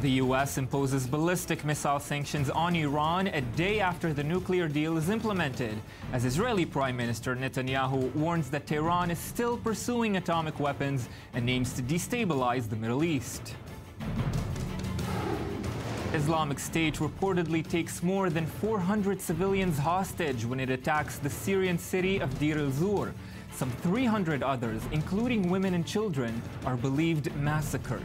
The U.S. imposes ballistic missile sanctions on Iran a day after the nuclear deal is implemented, as Israeli Prime Minister Netanyahu warns that Tehran is still pursuing atomic weapons and aims to destabilize the Middle East. Islamic State reportedly takes more than 400 civilians hostage when it attacks the Syrian city of Deir el-Zur. Some 300 others, including women and children, are believed massacred.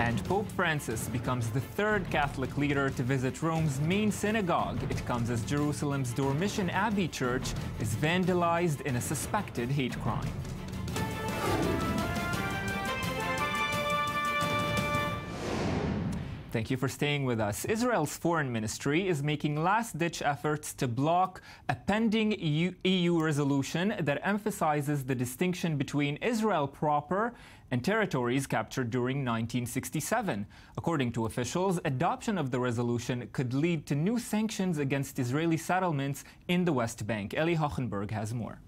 And Pope Francis becomes the third Catholic leader to visit Rome's main synagogue. It comes as Jerusalem's Dormition Abbey Church is vandalized in a suspected hate crime. Thank you for staying with us. Israel's foreign ministry is making last ditch efforts to block a pending EU, EU, resolution that emphasizes the distinction between Israel proper and territories captured during 1967. According to officials, adoption of the resolution could lead to new sanctions against Israeli settlements in the West Bank. Eli Hochenberg has more.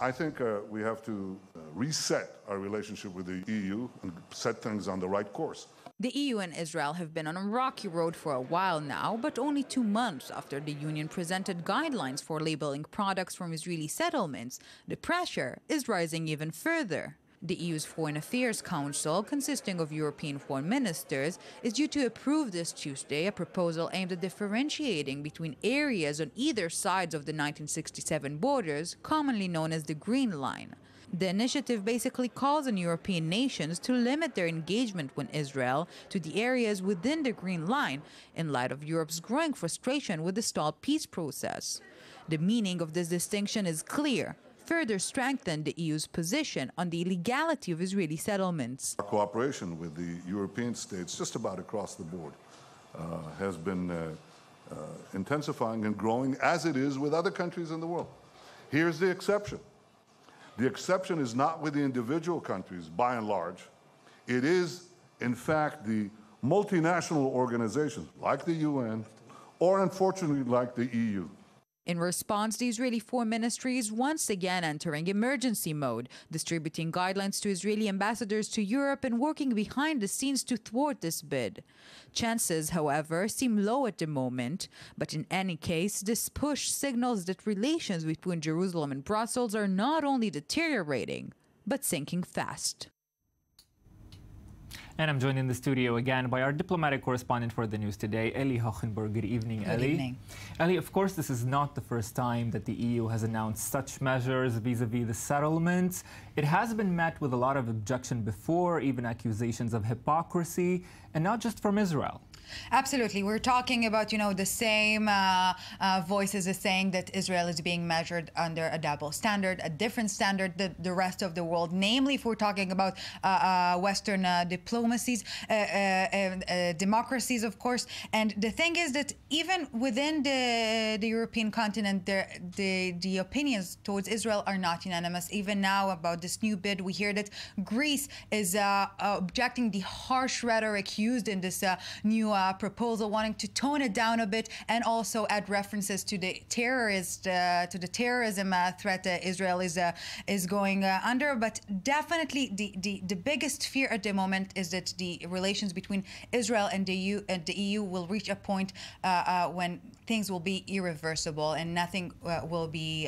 I think uh, we have to uh, reset our relationship with the EU and set things on the right course. The EU and Israel have been on a rocky road for a while now, but only two months after the Union presented guidelines for labeling products from Israeli settlements, the pressure is rising even further. The EU's Foreign Affairs Council, consisting of European foreign ministers, is due to approve this Tuesday a proposal aimed at differentiating between areas on either sides of the 1967 borders, commonly known as the Green Line. The initiative basically calls on European nations to limit their engagement with Israel to the areas within the Green Line in light of Europe's growing frustration with the stalled peace process. The meaning of this distinction is clear further strengthen the EU's position on the illegality of Israeli settlements. Our cooperation with the European states, just about across the board, uh, has been uh, uh, intensifying and growing as it is with other countries in the world. Here's the exception. The exception is not with the individual countries, by and large. It is, in fact, the multinational organizations like the UN, or unfortunately like the EU. In response, the Israeli Foreign Ministry is once again entering emergency mode, distributing guidelines to Israeli ambassadors to Europe and working behind the scenes to thwart this bid. Chances, however, seem low at the moment, but in any case, this push signals that relations between Jerusalem and Brussels are not only deteriorating, but sinking fast. And I'm joined in the studio again by our diplomatic correspondent for the news today, Eli Hochenberg. Good evening, Good Eli. evening. Eli, of course, this is not the first time that the EU has announced such measures vis-a-vis the settlements. It has been met with a lot of objection before, even accusations of hypocrisy, and not just from Israel. Absolutely. We're talking about, you know, the same uh, uh, voices as saying that Israel is being measured under a double standard, a different standard than the rest of the world. Namely, if we're talking about uh, uh Western uh, diplomacies, uh, democracies, of course. And the thing is that even within the, the European continent, the, the, the opinions towards Israel are not unanimous. Even now, about this new bid, we hear that Greece is objecting the harsh rhetoric used in this new uh, proposal, wanting to tone it down a bit, and also add references to the terrorist uh, to the terrorism uh, threat that Israel is uh, is going uh, under. But definitely, the, the the biggest fear at the moment is that the relations between Israel and the EU and the EU will reach a point when things will be irreversible and nothing will be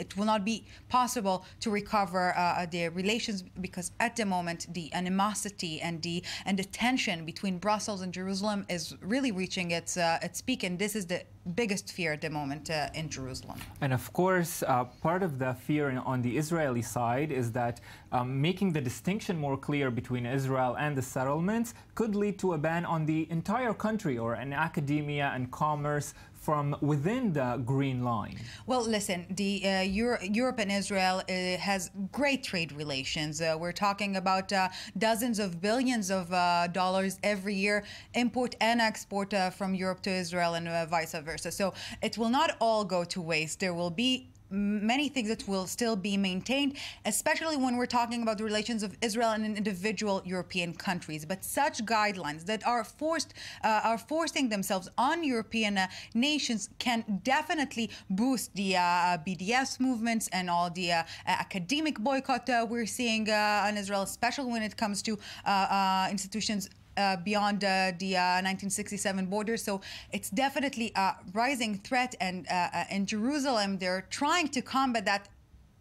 it will not be possible to recover the relations because at the moment the animosity and the and the tension between Brussels and Jerusalem Jerusalem is really reaching its uh, its peak, and this is the biggest fear at the moment uh, in Jerusalem. And of course, uh, part of the fear on the Israeli side is that um, making the distinction more clear between Israel and the settlements could lead to a ban on the entire country or an academia and commerce from within the Green Line? Well, listen, the uh, Euro Europe and Israel uh, has great trade relations. Uh, we're talking about uh, dozens of billions of uh, dollars every year, import and export uh, from Europe to Israel and vice versa. So it will not all go to waste. There will be many things that will still be maintained, especially when we're talking about the relations of Israel and individual European countries. But such guidelines that are forced uh, are forcing themselves on European uh, nations can definitely boost the uh, BDS movements and all the uh, academic boycott we're seeing uh, on Israel, especially when it comes to uh, institutions uh, beyond uh, the uh, 1967 border. So it's definitely a rising threat. And in Jerusalem, they're trying to combat that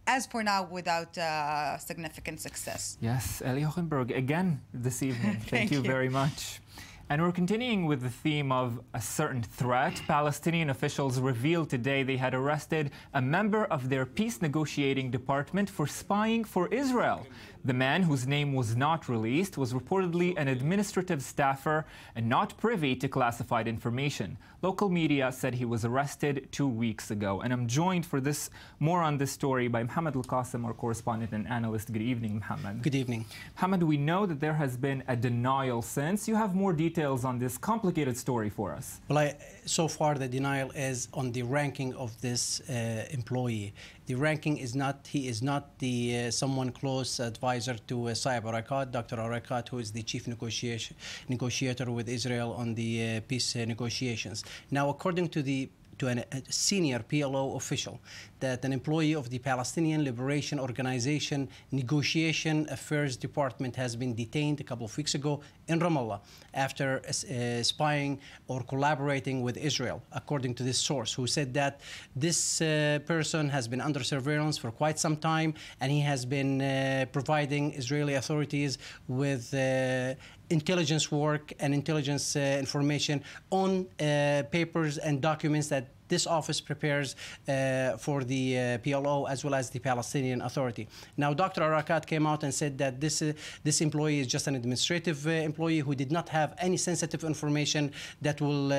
as for now, without uh, significant success. Yes, Eli Hohenberg, again this evening. Thank, Thank you, you very much. And we're continuing with the theme of a certain threat. Palestinian officials revealed today they had arrested a member of their peace negotiating department for spying for Israel. The man, whose name was not released, was reportedly an administrative staffer and not privy to classified information. Local media said he was arrested two weeks ago. And I'm joined for this more on this story by Mohammed Al Qasim, our correspondent and analyst. Good evening, Mohammed. Good evening. Mohammed, we know that there has been a denial since. You have more details on this complicated story for us. Well, I, so far the denial is on the ranking of this uh, employee the ranking is not, he is not the uh, someone close advisor to uh, Saeb Erekat, Dr. Erekat, who is the chief negotiator with Israel on the uh, peace negotiations. Now, according to the to an, a senior PLO official that an employee of the Palestinian Liberation Organization Negotiation Affairs Department has been detained a couple of weeks ago in Ramallah after uh, spying or collaborating with Israel, according to this source, who said that this uh, person has been under surveillance for quite some time and he has been uh, providing Israeli authorities with uh, intelligence work and intelligence uh, information on uh, papers and documents that this office prepares uh, for the uh, PLO as well as the Palestinian Authority. Now, Dr. Erekat came out and said that this, uh, this employee is just an administrative uh, employee who did not have any sensitive information that will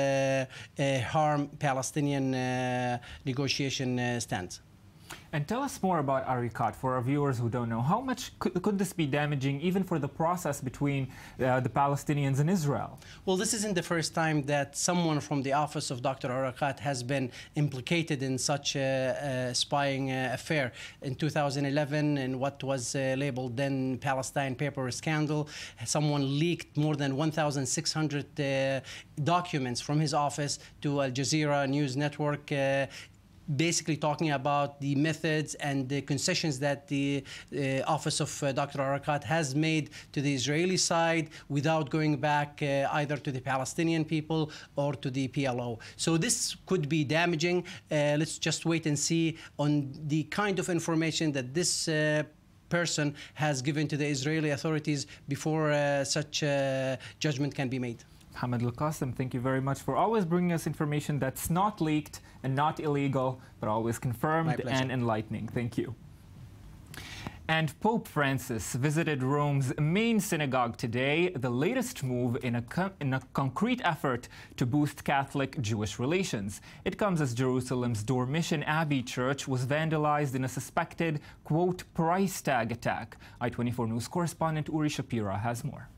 harm Palestinian negotiation stands. And tell us more about Erekat for our viewers who don't know. How much could, could this be damaging even for the process between uh, the Palestinians and Israel? Well, this isn't the first time that someone from the office of Dr. Erekat has been implicated in such a, a spying uh, affair. In 2011, in what was uh, labeled then Palestine paper scandal, someone leaked more than 1,600 uh, documents from his office to Al Jazeera news network uh, basically talking about the methods and the concessions that the uh, office of uh, Dr. Erekat has made to the Israeli side without going back uh, either to the Palestinian people or to the PLO. So this could be damaging. Uh, let's just wait and see on the kind of information that this uh, person has given to the Israeli authorities before uh, such judgment can be made. Mohammed Al Qasim, thank you very much for always bringing us information that's not leaked and not illegal, but always confirmed and enlightening. Thank you. And Pope Francis visited Rome's main synagogue today, the latest move in a, in a, concrete effort to boost Catholic Jewish relations. It comes as Jerusalem's Dormition Abbey Church was vandalized in a suspected, quote, price tag attack. I-24 News correspondent Uri Shapira has more.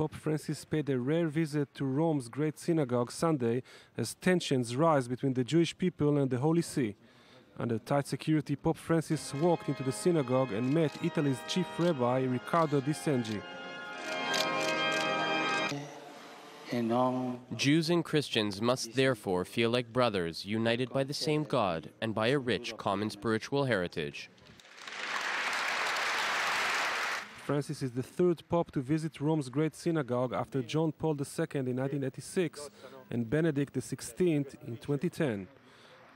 Pope Francis paid a rare visit to Rome's Great Synagogue Sunday as tensions rise between the Jewish people and the Holy See. Under tight security, Pope Francis walked into the synagogue and met Italy's chief rabbi, Riccardo Di Segni. Jews and Christians must therefore feel like brothers, united by the same God and by a rich common spiritual heritage. Francis is the third pope to visit Rome's Great Synagogue after John Paul II in 1986 and Benedict XVI in 2010.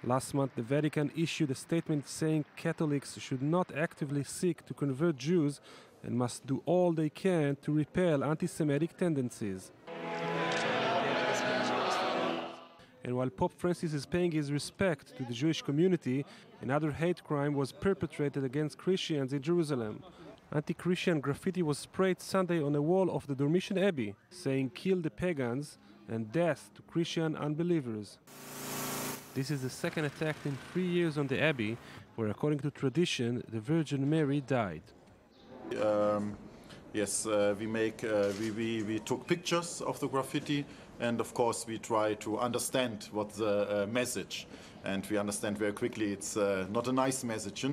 Last month, the Vatican issued a statement saying Catholics should not actively seek to convert Jews and must do all they can to repel anti Semitic tendencies. And while Pope Francis is paying his respect to the Jewish community, another hate crime was perpetrated against Christians in Jerusalem. Anti-Christian graffiti was sprayed Sunday on the wall of the Dormition Abbey, saying kill the pagans and death to Christian unbelievers. This is the second attack in three years on the Abbey, where according to tradition, the Virgin Mary died. Um, yes, uh, we make uh, we, we, we took pictures of the graffiti And of course, we try to understand what the uh, message, and we understand very quickly it's uh, not a nice message.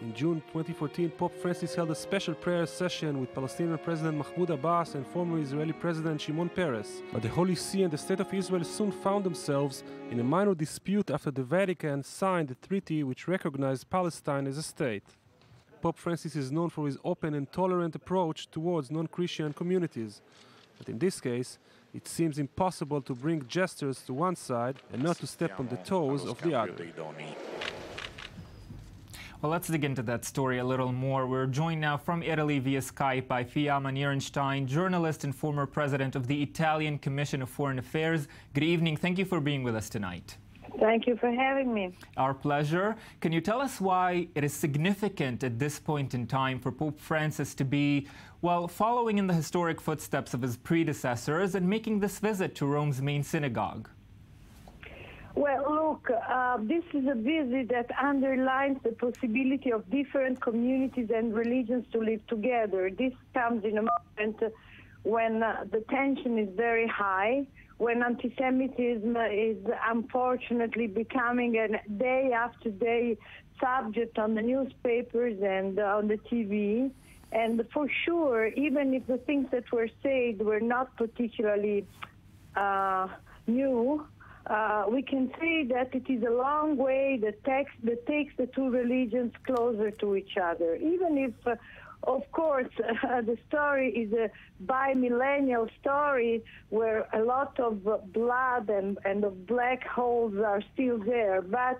In June 2014, Pope Francis held a special prayer session with Palestinian President Mahmoud Abbas and former Israeli President Shimon Peres. But the Holy See and the State of Israel soon found themselves in a minor dispute after the Vatican signed the treaty which recognized Palestine as a state. Pope Francis is known for his open and tolerant approach towards non Christian communities. But in this case, it seems impossible to bring gestures to one side and not to step on the toes of the other. Well, let's dig into that story a little more. We're joined now from Italy via Skype by Fiamma Nirenstein, journalist and former president of the Italian Commission of Foreign Affairs. Good evening. Thank you for being with us tonight. Thank you for having me. Our pleasure. Can you tell us why it is significant at this point in time for Pope Francis to be, well, following in the historic footsteps of his predecessors and making this visit to Rome's main synagogue? Well, look, uh, this is a visit that underlines the possibility of different communities and religions to live together. This comes in a moment when uh, the tension is very high, when anti-Semitism is unfortunately becoming a day after day subject on the newspapers and uh, on the TV. And for sure, even if the things that were said were not particularly uh, new, uh, we can say that it is a long way that takes, that takes the two religions closer to each other. Even if, uh, of course, uh, the story is a bi-millennial story where a lot of blood and, and of black holes are still there. But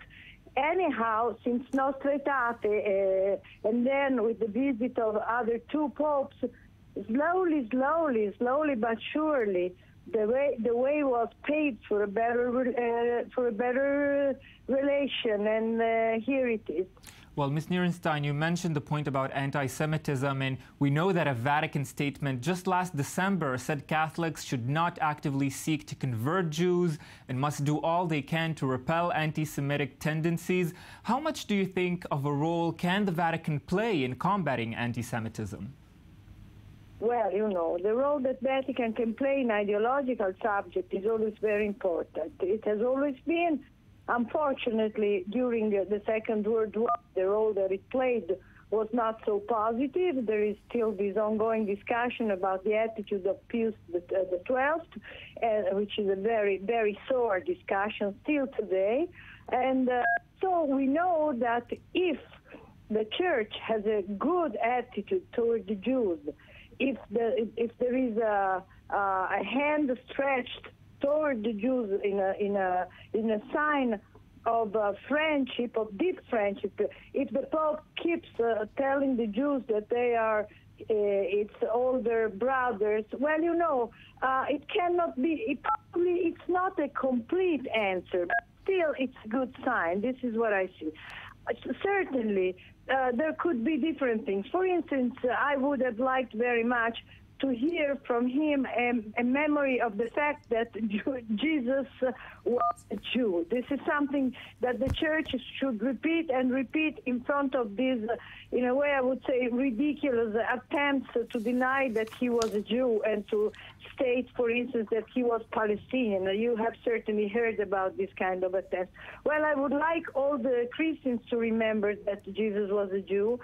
anyhow, since Nostra Aetate, uh, and then with the visit of other two popes, slowly, slowly, slowly but surely, the way the way was paved for a better uh, for a better relation, and uh, here it is. Well, Ms. Nirenstein, you mentioned the point about anti-Semitism, and we know that a Vatican statement just last December said Catholics should not actively seek to convert Jews and must do all they can to repel anti-Semitic tendencies. How much do you think of a role can the Vatican play in combating anti-Semitism? Well, you know, the role that Vatican can play in ideological subject is always very important. It has always been, unfortunately, during the Second World War, the role that it played was not so positive. There is still this ongoing discussion about the attitude of Pius the, uh, the 12th, uh, which is a very, very sore discussion still today. And uh, so we know that if the church has a good attitude toward the Jews, if the if there is a a hand stretched toward the Jews in a in a in a sign of uh, friendship, of deep friendship, if the Pope keeps uh, telling the Jews that they are uh, its older brothers, well, you know, uh, it cannot be. It probably it's not a complete answer, but still, it's a good sign. This is what I see. Certainly, uh, there could be different things. For instance, I would have liked very much to hear from him a, a memory of the fact that Jesus was a Jew. This is something that the church should repeat and repeat in front of these, in a way, I would say, ridiculous attempts to deny that he was a Jew and to state, for instance, that he was Palestinian. You have certainly heard about this kind of attempts. Well, I would like all the Christians to remember that Jesus was a Jew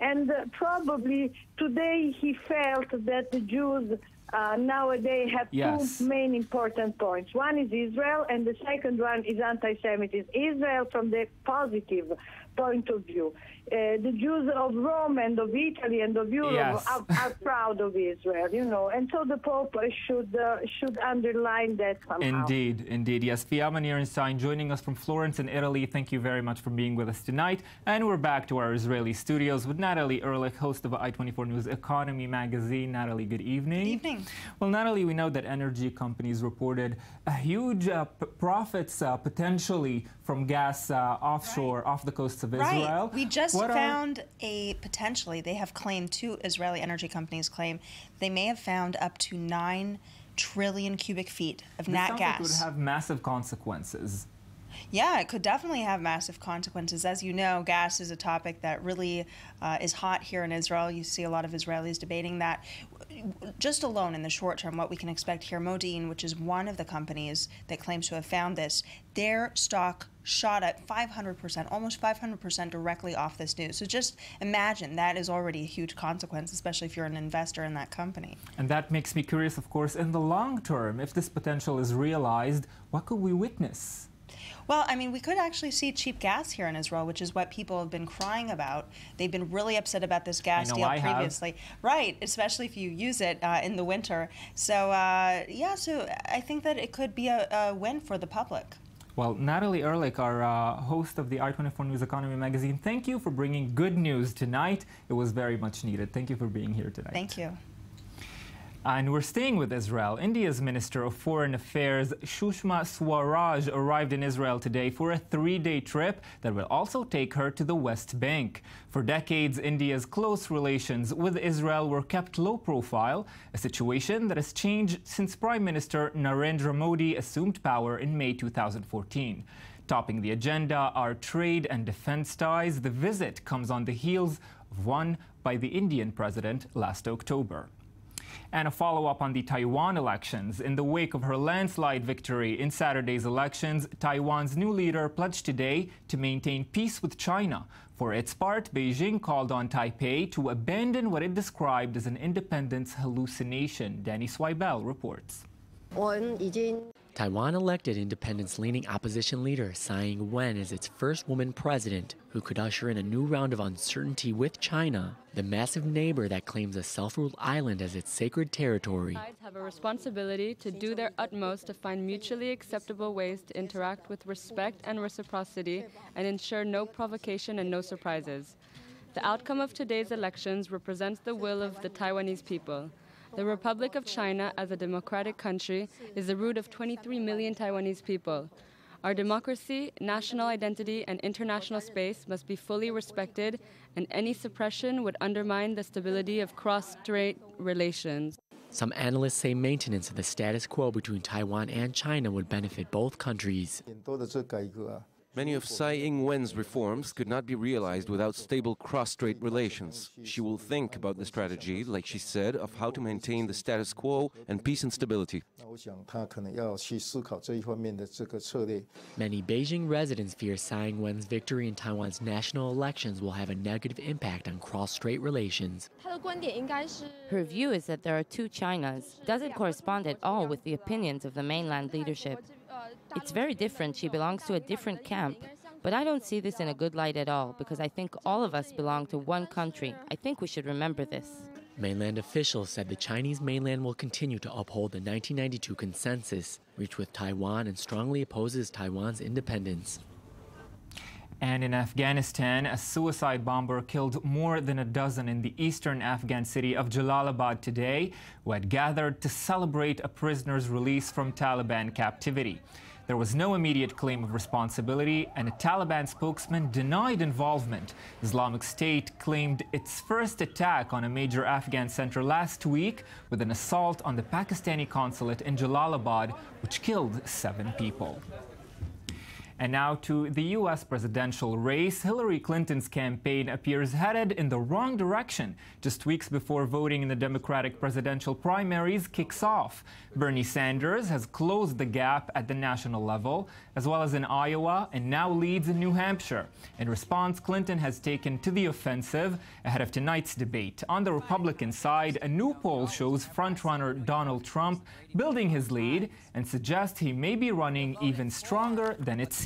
and uh, probably today he felt that the Jews uh, nowadays have yes. two main important points. One is Israel, and the second one is anti-Semitism. Israel from the positive point of view. Uh, the Jews of Rome and of Italy and of Europe yes. are, are, proud of Israel, you know, and so the Pope should uh, should underline that somehow. Indeed, indeed. Yes, Fiamma Nirenstein joining us from Florence in Italy. Thank you very much for being with us tonight. And we're back to our Israeli studios with Natalie Ehrlich, host of I-24 News Economy Magazine. Natalie, good evening. Good evening. Well, Natalie, we know that energy companies reported a huge uh, profits uh, potentially from gas uh, offshore right. off the coasts of Israel. right. Israel. We just what found are... a potentially, they have claimed, two Israeli energy companies claim they may have found up to 9 trillion cubic feet of this nat gas. Like would have massive consequences. Yeah, it could definitely have massive consequences. As you know, gas is a topic that really uh, is hot here in Israel. You see a lot of Israelis debating that. Just alone in the short term, what we can expect here, Modiin, which is one of the companies that claims to have found this, their stock shot up 500%, almost 500% directly off this news. So just imagine that is already a huge consequence, especially if you're an investor in that company. And that makes me curious, of course, in the long term, if this potential is realized, what could we witness? Well, I mean, we could actually see cheap gas here in Israel, which is what people have been crying about. They've been really upset about this gas deal I previously, have. right? Especially if you use it uh, in the winter. So uh, yeah, so I think that it could be a, a win for the public. Well, Natalie Ehrlich, our uh, host of the I-24 News Economy magazine, thank you for bringing good news tonight. It was very much needed. Thank you for being here tonight. Thank you. Uh, and we're staying with Israel. India's Minister of Foreign Affairs, Sushma Swaraj, arrived in Israel today for a three day trip that will also take her to the West Bank. For decades, India's close relations with Israel were kept low profile, a situation that has changed since Prime Minister Narendra Modi assumed power in May 2014. Topping the agenda are trade and defense ties. The visit comes on the heels of one by the Indian president last October and a follow up on the Taiwan elections. In the wake of her landslide victory in Saturday's elections, Taiwan's new leader pledged today to maintain peace with China. For its part, Beijing called on Taipei to abandon what it described as an independence hallucination. Danny Swibel reports. Taiwan elected independence leaning opposition leader Tsai Ing wen as its first woman president, who could usher in a new round of uncertainty with China, the massive neighbor that claims a self ruled island as its sacred territory. Sides have a responsibility to do their utmost to find mutually acceptable ways to interact with respect and reciprocity and ensure no provocation and no surprises. The outcome of today's elections represents the will of the Taiwanese people. The Republic of China, as a democratic country, is the root of 23 million Taiwanese people. Our democracy, national identity, and international space must be fully respected, and any suppression would undermine the stability of cross strait relations. Some analysts say maintenance of the status quo between Taiwan and China would benefit both countries. Many of Tsai Ing-wen's reforms could not be realized without stable cross-strait relations. She will think about the strategy, like she said, of how to maintain the status quo and peace and stability. Many Beijing residents fear Tsai Ing-wen's victory in Taiwan's national elections will have a negative impact on cross-strait relations. Her view is that there are two Chinas. Doesn't correspond at all with the opinions of the mainland leadership. It's very different. She belongs to a different camp. But I don't see this in a good light at all because I think all of us belong to one country. I think we should remember this. Mainland officials said the Chinese mainland will continue to uphold the 1992 consensus reached with Taiwan and strongly opposes Taiwan's independence. And in Afghanistan, a suicide bomber killed more than a dozen in the eastern Afghan city of Jalalabad today, who had gathered to celebrate a prisoner's release from Taliban captivity. There was no immediate claim of responsibility, and a Taliban spokesman denied involvement. Islamic State claimed its first attack on a major Afghan center last week with an assault on the Pakistani consulate in Jalalabad, which killed seven people. And now to the U.S. presidential race. Hillary Clinton's campaign appears headed in the wrong direction just weeks before voting in the Democratic presidential primaries kicks off. Bernie Sanders has closed the gap at the national level, as well as in Iowa, and now leads in New Hampshire. In response, Clinton has taken to the offensive ahead of tonight's debate. On the Republican side, a new poll shows frontrunner Donald Trump building his lead and suggests he may be running even stronger than it seems.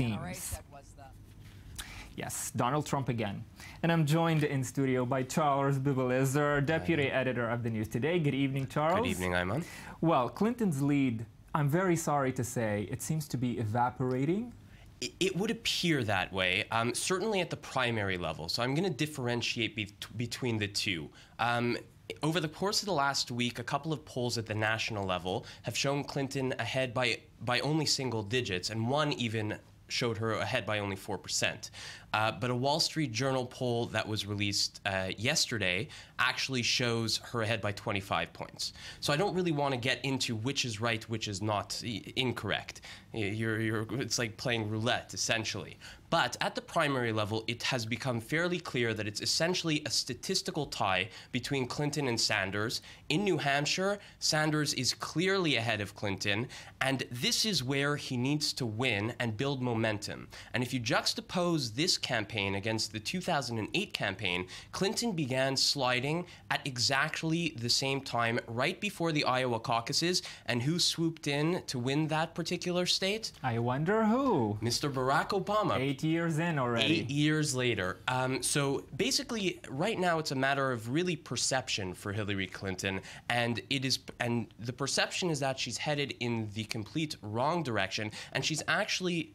Yes, Donald Trump again. And I'm joined in studio by Charles Bybelezer, deputy editor of the News Today. Good evening, Charles. Good evening, Ayman. Well, Clinton's lead, I'm very sorry to say, it seems to be evaporating. It, it would appear that way, um, certainly at the primary level. So I'm going to differentiate be- between the two. Um, over the course of the last week, a couple of polls at the national level have shown Clinton ahead by by only single digits, and one even showed her ahead by only 4%. Uh, but a Wall Street Journal poll that was released uh, yesterday actually shows her ahead by 25 points. So I don't really want to get into which is right, which is not incorrect. You're, you're, it's like playing roulette, essentially. But at the primary level, it has become fairly clear that it's essentially a statistical tie between Clinton and Sanders. In New Hampshire, Sanders is clearly ahead of Clinton, and this is where he needs to win and build momentum. And if you juxtapose this campaign against the 2008 campaign, Clinton began sliding at exactly the same time, right before the Iowa caucuses. And who swooped in to win that particular state? I wonder who. Mr. Barack Obama. Eight years in already. Eight years later. Um, so basically, right now it's a matter of really perception for Hillary Clinton, and it is, and the perception is that she's headed in the complete wrong direction, and she's actually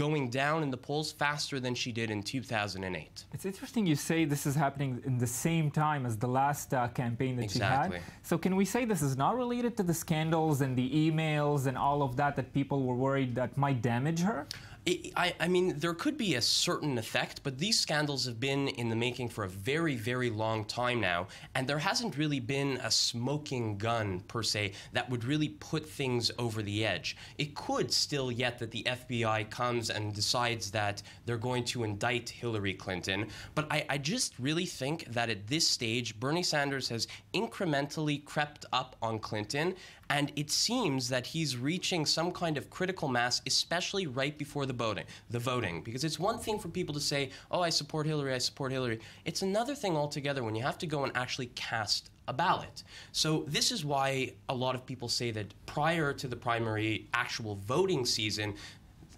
going down in the polls faster than she did in 2008. It's interesting you say this is happening in the same time as the last uh, campaign that exactly. she had. So can we say this is not related to the scandals and the emails and all of that that people were worried that might damage her? I, I, mean, there could be a certain effect, but these scandals have been in the making for a very, very long time now, and there hasn't really been a smoking gun, per se, that would really put things over the edge. It could still yet that the FBI comes and decides that they're going to indict Hillary Clinton, but I, I just really think that at this stage, Bernie Sanders has incrementally crept up on Clinton, and it seems that he's reaching some kind of critical mass, especially right before the voting. The voting, because it's one thing for people to say, "Oh, I support Hillary. I support Hillary." It's another thing altogether when you have to go and actually cast a ballot. So this is why a lot of people say that prior to the primary actual voting season,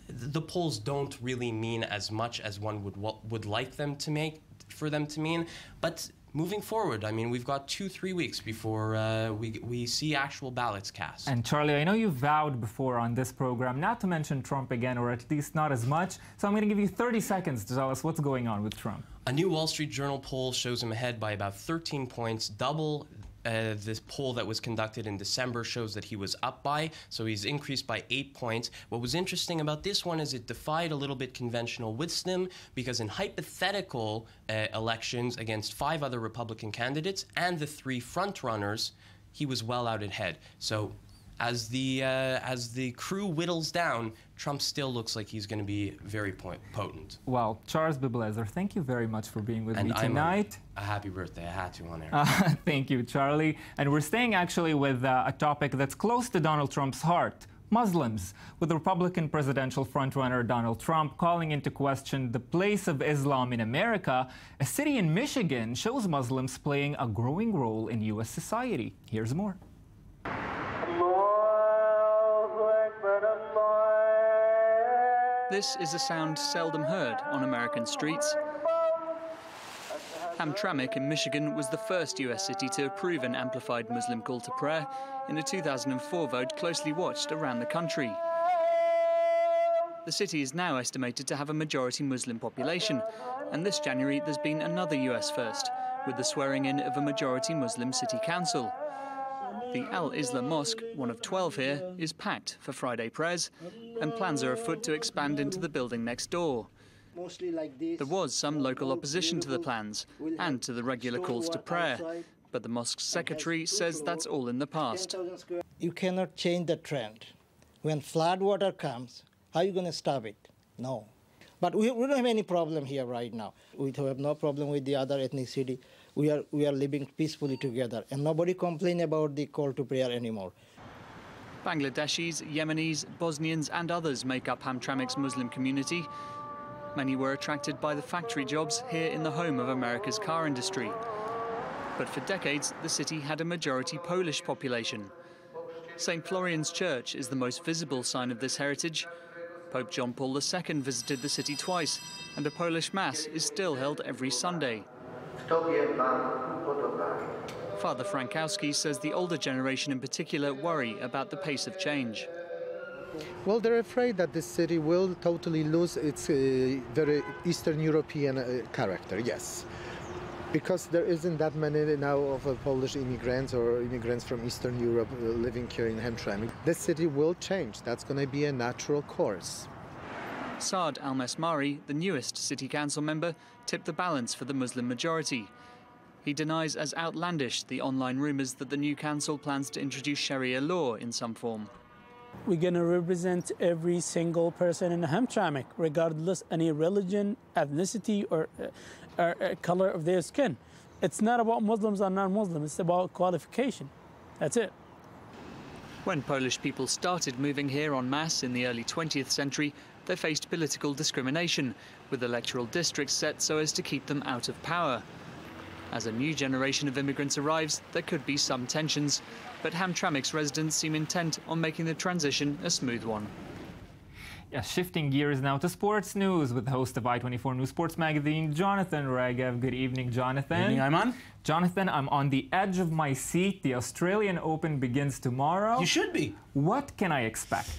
the polls don't really mean as much as one would would like them to make for them to mean, but moving forward, I mean, we've got two, three weeks before uh, we, we see actual ballots cast. And Charlie, I know you vowed before on this program not to mention Trump again, or at least not as much. So I'm going to give you 30 seconds to tell us what's going on with Trump. A new Wall Street Journal poll shows him ahead by about 13 points, double uh, this poll that was conducted in December shows that he was up by, so he's increased by eight points. What was interesting about this one is it defied a little bit conventional wisdom because in hypothetical uh, elections against five other Republican candidates and the three frontrunners, he was well out in ahead. So as the uh, as the crew whittles down, Trump still looks like he's going to be very potent. Well, Charles Bybelezer, thank you very much for being with and me tonight. A, a happy birthday. I had to on there. Uh, thank you, Charlie. And we're staying actually with uh, a topic that's close to Donald Trump's heart. Muslims, with the Republican presidential frontrunner Donald Trump calling into question the place of Islam in America, a city in Michigan shows Muslims playing a growing role in U.S. society. Here's more. This is a sound seldom heard on American streets. Hamtramck in Michigan was the first US city to approve an amplified Muslim call to prayer in a 2004 vote closely watched around the country. The city is now estimated to have a majority Muslim population, and this January there's been another US first, with the swearing in of a majority Muslim city council. The Al Islah Mosque, one of 12 here, is packed for Friday prayers, and plans are afoot to expand into the building next door. There was some local opposition to the plans and to the regular calls to prayer, but the mosque's secretary says that's all in the past. You cannot change the trend. When flood water comes, how are you going to stop it? No. But we, we don't have any problem here right now. We have no problem with the other ethnicity we are, we are living peacefully together. And nobody complain about the call to prayer anymore. Bangladeshis, Yemenis, Bosnians, and others make up Hamtramck's Muslim community. Many were attracted by the factory jobs here in the home of America's car industry. But for decades, the city had a majority Polish population. St. Florian's Church is the most visible sign of this heritage. Pope John Paul II visited the city twice, and a Polish Mass is still held every Sunday. Father Frankowski says the older generation in particular worry about the pace of change. Well, they're afraid that this city will totally lose its uh, very Eastern European uh, character, yes. Because there isn't that many now of uh, Polish immigrants or immigrants from Eastern Europe uh, living here in Hamtramck. This city will change. That's going to be a natural course. Saad Almasmari, the newest city council member, tipped the balance for the Muslim majority. He denies as outlandish the online rumours that the new council plans to introduce Sharia law in some form. We're going to represent every single person in Hamtramck, regardless any religion, ethnicity, or, uh, or, or color of their skin. It's not about Muslims or non-Muslims. It's about qualification. That's it. When Polish people started moving here en masse in the early 20th century, they faced political discrimination, with electoral districts set so as to keep them out of power. As a new generation of immigrants arrives, there could be some tensions, but Hamtramck's residents seem intent on making the transition a smooth one. Yeah, shifting gears now to sports news with the host of I24 News Sports Magazine, Jonathan Regev. Good evening, Jonathan. Good evening, Ayman. Jonathan, I'm on the edge of my seat. The Australian Open begins tomorrow. You should be. What can I expect?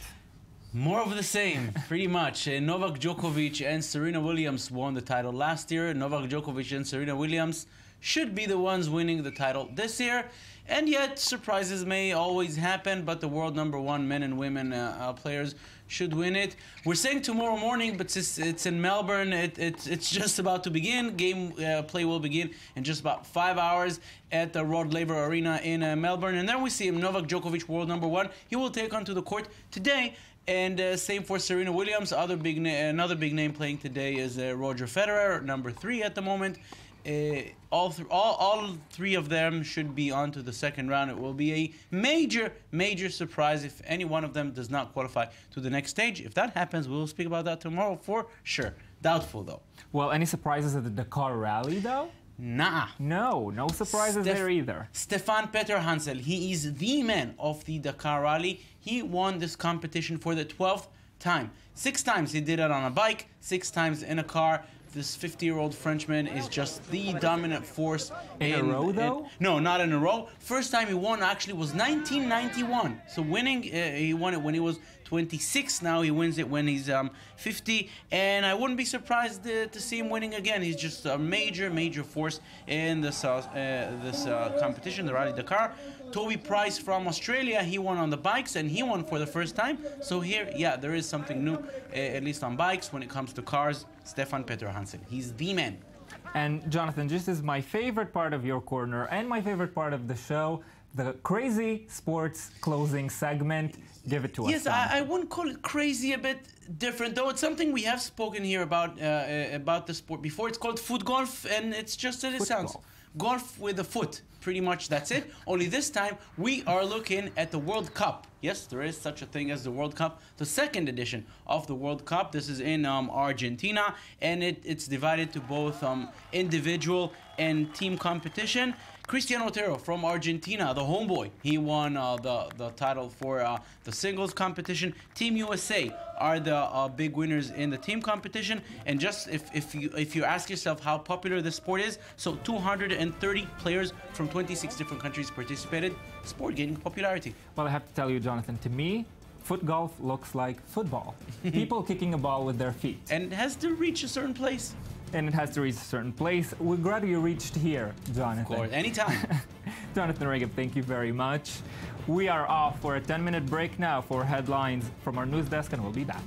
More of the same, pretty much. Uh, Novak Djokovic and Serena Williams won the title last year. Novak Djokovic and Serena Williams should be the ones winning the title this year. And yet, surprises may always happen, but the world number one men and women uh, uh, players should win it. We're saying tomorrow morning, but it's, it's in Melbourne. It, it, it's just about to begin. Game uh, play will begin in just about five hours at the Rod Laver Arena in uh, Melbourne. And then we see him, Novak Djokovic, world number one. He will take onto the court today. And uh, same for Serena Williams. Other big another big name playing today is uh, Roger Federer, number three at the moment. Uh, all, th- all, all three of them should be on to the second round. It will be a major, major surprise if any one of them does not qualify to the next stage. If that happens, we will speak about that tomorrow for sure. Doubtful though. Well, any surprises at the Dakar Rally though? Nah. No, no surprises Steph- there either. Stéphane Peterhansel, he is the man of the Dakar Rally. He won this competition for the 12th time. Six times he did it on a bike, six times in a car this 50 year old Frenchman is just the dominant force. In, in a row, though? In, no, not in a row. First time he won actually was 1991. So winning, uh, he won it when he was 26. Now he wins it when he's um, 50. And I wouldn't be surprised uh, to see him winning again. He's just a major, major force in this, uh, this uh, competition, the Rally Dakar. Toby Price from Australia, he won on the bikes and he won for the first time. So here, yeah, there is something new, uh, at least on bikes. When it comes to cars, Stéphane Peterhansel. He's the man. And Jonathan, this is my favorite part of your corner and my favorite part of the show, the crazy sports closing segment. Give it to yes, us. Yes, I, I, wouldn't call it crazy. A bit different, though. It's something we have spoken here about uh, uh about the sport before. It's called foot golf, and it's just as it sounds. Golf. golf with a foot pretty much that's it. Only this time we are looking at the World Cup. Yes, there is such a thing as the World Cup, the second edition of the World Cup. This is in um, Argentina, and it, it's divided to both um, individual and team competition. Cristian Otero from Argentina, the homeboy, he won uh, the, the title for uh, the singles competition. Team USA are the uh, big winners in the team competition. And just if, if, you, if you ask yourself how popular this sport is, so 230 players from 26 different countries participated, sport gaining popularity. Well, I have to tell you, Jonathan, to me, foot golf looks like football. People kicking a ball with their feet. And has to reach a certain place and it has to reach a certain place. We're glad you reached here, Jonathan. Of course, anytime. Jonathan Regev, thank you very much. We are off for a 10 minute break now for headlines from our news desk, and we'll be back.